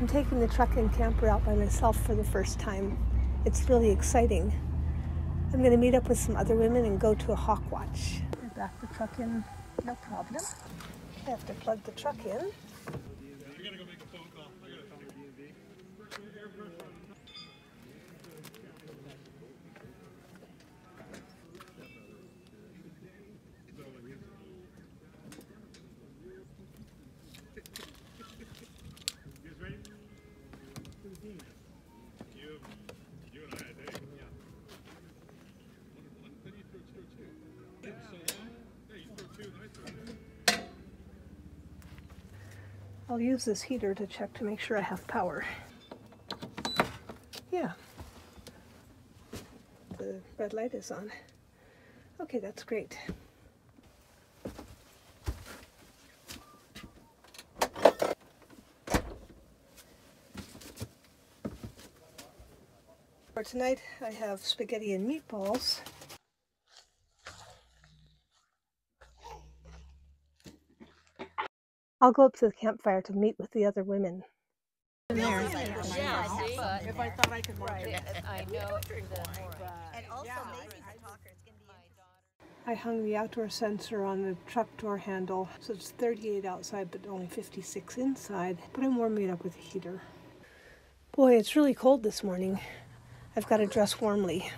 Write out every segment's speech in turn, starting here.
I'm taking the truck and camper out by myself for the first time. It's really exciting. I'm going to meet up with some other women and go to a hawk watch. Back the truck in, no problem. I have to plug the truck in. I'll use this heater to check to make sure I have power. Yeah. The red light is on. Okay, that's great. For tonight, I have spaghetti and meatballs. I'll go up to the campfire to meet with the other women. If I thought I could watch it. I know the And also Maisie's a talker. It's gonna be I hung the outdoor sensor on the truck door handle, so it's 38 outside but only 56 inside, but I'm warming it up with a heater. Boy, it's really cold this morning. I've got to dress warmly.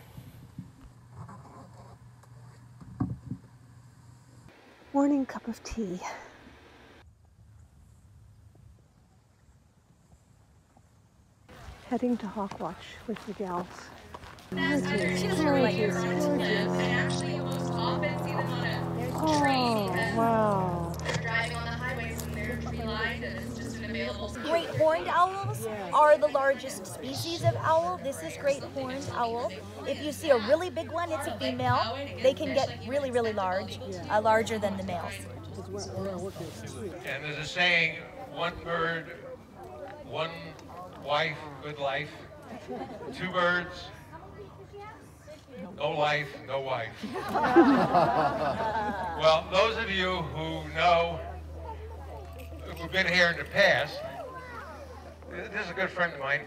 Morning cup of tea. Heading to Hawkwatch with the gals. She doesn't really use it. I actually most often see them on a Oh, train wow. They're driving on the highways and they're tree lined and it's just an available Great horned owls are the largest species of owl. This is great horned owl. If you see a really big one, it's a female. They can get really, really large, uh, larger than the males. And there's a saying, one bird, one wife, good life. Two birds, no life, no wife. well, those of you who know, who've been here in the past, this is a good friend of mine.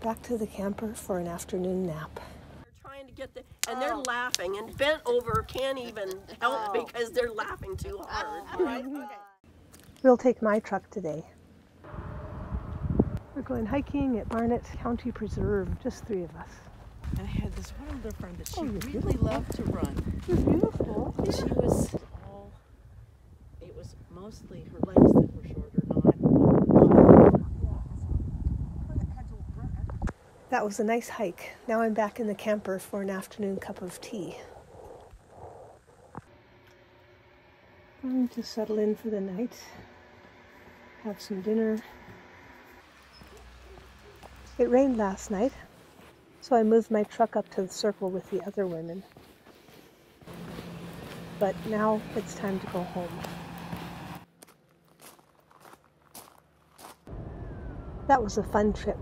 Back to the camper for an afternoon nap. They're trying to get the, and they're oh. laughing, and bent over can't even help oh. because they're laughing too oh, hard. We'll take my truck today. We're going hiking at Barnett County Preserve, just three of us. And I had this one other friend that she Oh, really beautiful. loved to run. You're beautiful. And she was all, it was mostly her legs that That was a nice hike. Now I'm back in the camper for an afternoon cup of tea. I'm to settle in for the night, have some dinner. It rained last night, so I moved my truck up to the circle with the other women. But now it's time to go home. That was a fun trip.